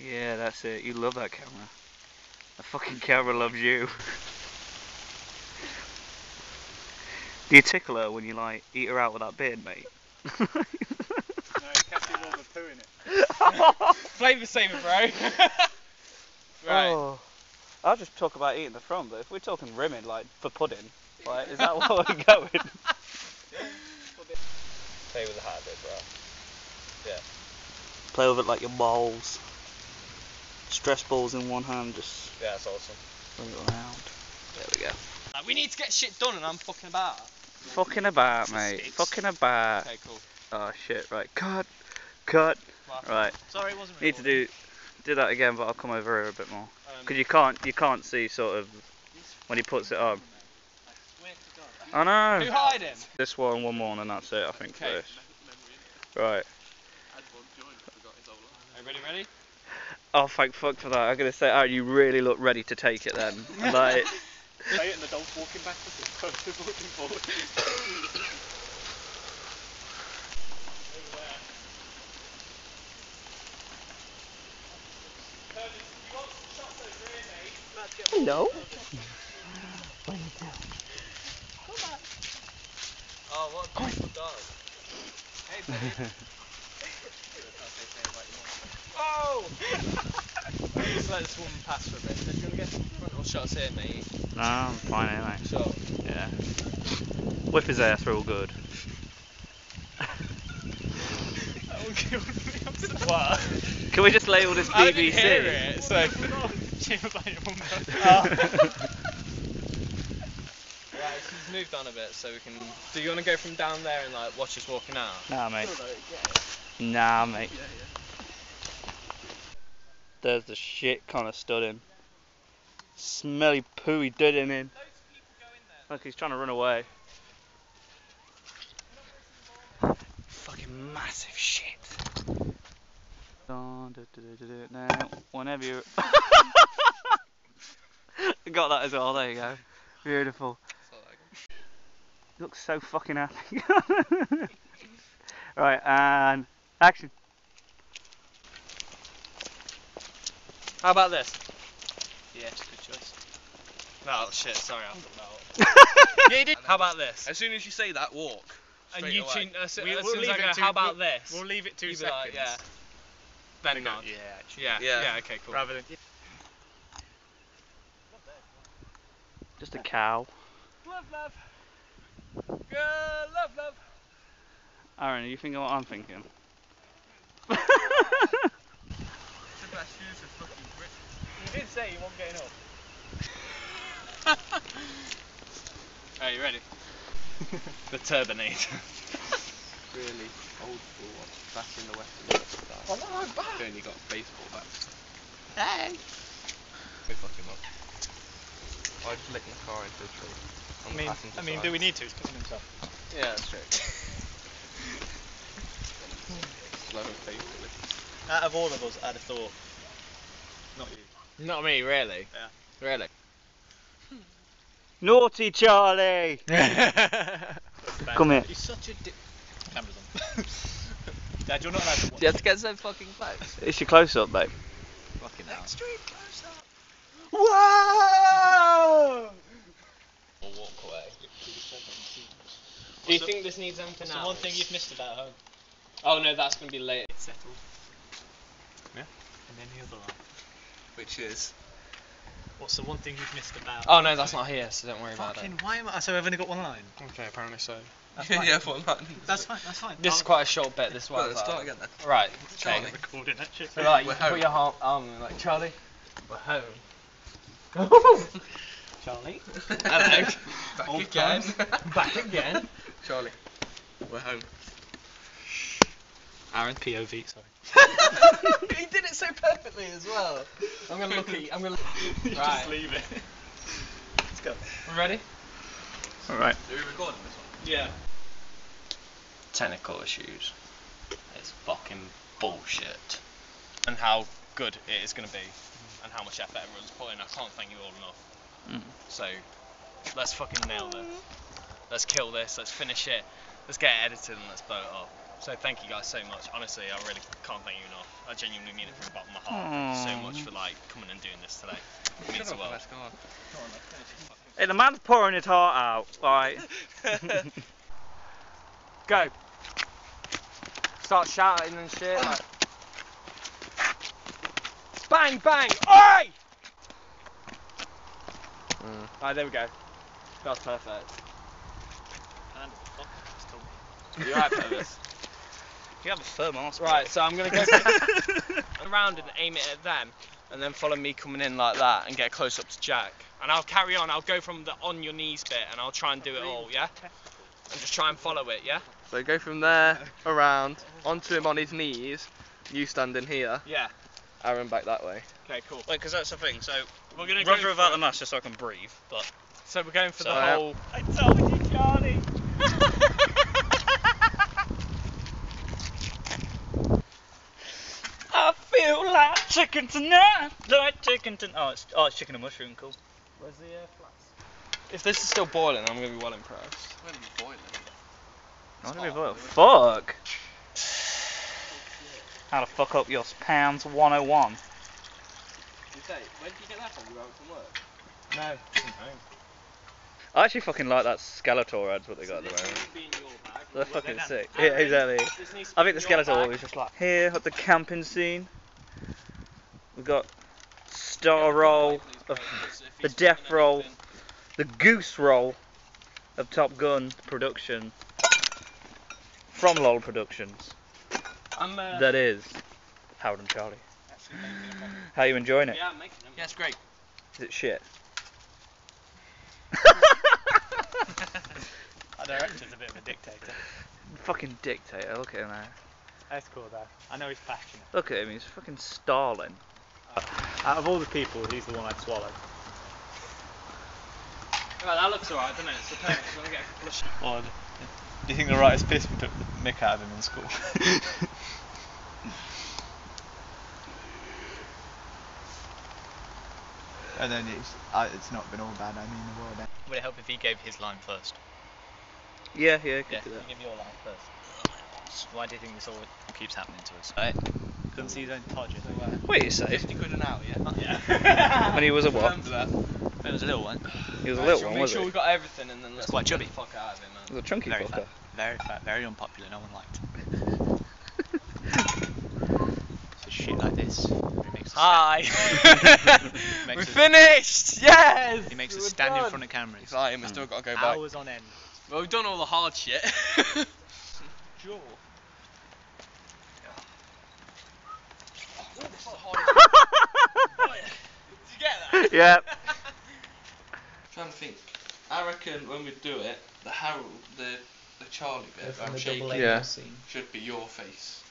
Yeah, that's it. You love that camera. The fucking camera loves you. Do you tickle her when you like eat her out with that beard, mate? No, Cassie will the poo in it. Flavour saver, bro. right. Oh. I'll just talk about eating the front, but if we're talking rimming, like for pudding, like is that where we're going? Play with the hat a bit, bro. Yeah. Play with it like your balls. Stress balls in one hand, just Yeah, that's awesome. swing it around. There we go. Like, we need to get shit done, and I'm fucking about. Fucking about, mate. Sticks. Fucking about. Okay, cool. Oh shit, right. Cut. Cut. Well, Right. Sorry, it wasn't. Need to do do that again, but I'll come over here a bit more. Um, Because you can't you can't see sort of when he puts it on. I know. Who hiding? This one, one more, and then that's it. I think Okay. Right. Ready? Ready? Oh, thank fuck for that. I'm gonna say, oh, you really look ready to take it then. like, Say it and the dog's walking backwards and Costa's walking forward. hello. Oh, what a beautiful dog. Hey, buddy. oh! Just let this woman pass for a bit. Do you want to get some frontal shots here, mate? No, I'm fine anyway. Sure. Yeah. Whip his ass real good. What? Can we just label this I didn't BBC? hear it, so. Right, she's moved on a bit, so we can. Do you want to go from down there and like watch us walking out? Nah, mate. Nah, mate. There's the shit kind of stood in. Smelly pooey did in. Look, he's trying to run away. Fucking massive shit. Now, whenever you. Got that as well. There you go. Beautiful. You look so fucking happy. right, and action. How about this? Yes, good choice. Oh shit, sorry, I thought yeah, you did. How about this? As soon as you say that, walk. And you away. tune, as, We- as we'll soon as leave I it go, to- how about we'll- this? We'll leave it two You'd seconds. like, yeah. Then No, nod. yeah, actually. Yeah, Yeah. yeah, okay, cool. Rather than. Just a cow. Love, love. Yeah, love, love. Aaron, are you thinking what I'm thinking? You did say you weren't getting up. Are you ready? the Turbinator. Really old school one. Back in the Western style. Oh no, I'm back. Only got baseball bats. Hey. Go fuck him up. I just licked my car into a tree. I mean, I mean, side. do we need to? He's pissing himself. Yeah, that's true. Slow and painfully. Out of all of us, I'd have thought. Not you. Not me, really. Yeah. Really. Hmm. Naughty Charlie! Come here. He's such a di- Camera's on. Dad, you're not allowed to watch. You have to get so fucking close. It's your close up, babe. Fucking hell. Whoa! Or walk away. Do you think this needs anything What's the one thing you've missed about home? Oh no, that's gonna be later. It's settled. Yeah. And then the other line. Which is. What's the one thing you've missed about? Oh no, that's not here, so don't worry about it. Fucking, why am I? So I've only got one line. Okay, apparently so. That's yeah, fine. yeah, one man. That's fine. That's fine. This is quite a short bit. This Well, one. let's start again then. Right. Charlie. Okay. recording that shit. So like, you We're can put home. your arm, arm in, like Charlie. We're home. Charlie. Hello. Back Old again. Back again. Charlie. We're home. Aaron POV. Sorry. he did it so perfectly as well. I'm gonna look at you. I'm gonna. You Right. Just leave it. Let's go. We ready? Alright. Are we recording this one? Yeah. Technical issues. It's fucking bullshit. And how good it is gonna be, and how much effort everyone's putting. in. I can't thank you all enough. Mm. So, let's fucking nail this. Let's kill this. Let's finish it. Let's get it edited and let's blow it up. So thank you guys so much. Honestly, I really can't thank you enough. I genuinely mean it from the bottom of my heart. Thank you so much for like coming and doing this today. It means Shut the up, world. let's go on. Hey, the man's pouring his heart out. Right. Go. Start shouting and shit. Like. Bang, bang, oi! Mm. Alright, there we go. That's perfect. And fuck, still You alright, Purvis? You have a firm arse. Right, so I'm gonna go around and aim it at them, and then follow me coming in like that and get close up to Jack. And I'll carry on. I'll go from the on your knees bit, and I'll try and do it all, yeah. And just try and follow it, yeah. So go from there, around, onto him on his knees, you standing here, Yeah. Aaron back that way. Okay, cool. Wait, because that's the thing. So We're gonna run go through for without it. the mask just so I can breathe. But So we're going for So, the whole. I told you, Charlie. I feel like chicken tonight. Like chicken tonight. Oh, it's oh, it's chicken and mushroom. Cool. Where's the uh, flask? If this is still boiling, I'm gonna be well impressed. Gonna be boiling? I'm gonna be boiled. Fuck. How to fuck up your pounds 101. You say, when did you get that from? You were out from work? No. I actually fucking like that Skeletor ads what they got at the moment. They're fucking sick. Yeah, exactly. I think the Skeletor was just like here at the camping scene. We've got star roll of the death roll, the goose roll of Top Gun production from LOL Productions. I'm. Uh, That is Harold and Charlie. How are you enjoying it? yeah, I'm making them. Yeah, it's great. Is it shit? Our director's a bit of a dictator. fucking dictator. Look at him there. That's cool though. I know he's passionate. Look at him. He's fucking Stalin. Out of all the people, he's the one I'd swallow. Right, that looks alright, doesn't it? It's okay. I'm gonna get a couple of sh- Odd. Do you think the writer's piss we took the mick out of him in school? And then it's uh, it's not been all bad. I mean, the world. Would it help if he gave his line first? Yeah, yeah, could Yeah, do you give your line first. Why do you think this all keeps happening to us? Right? Couldn't see his own target. Wait a sec. 50 quid an hour, yeah? When he was a what? Remember that? It was a little one. He was a Right, little shall we one, make was sure he? we got everything and then let's quite chubby. the fuck out of it, man. He was a chunky Very fucker. fat. Very fat. Very unpopular. No one liked. so shit like this. He makes us Hi! Makes We're us- finished! Yes! He makes us We're stand in done. front of cameras. It's like, we still got to go back. Hours on end. Well, we've done all the hard shit. Jaw. Did you get that? yeah. trying to think. I reckon when we do it, the Harold, the the Charlie bit, where I'm shaking, Yeah. should be your face.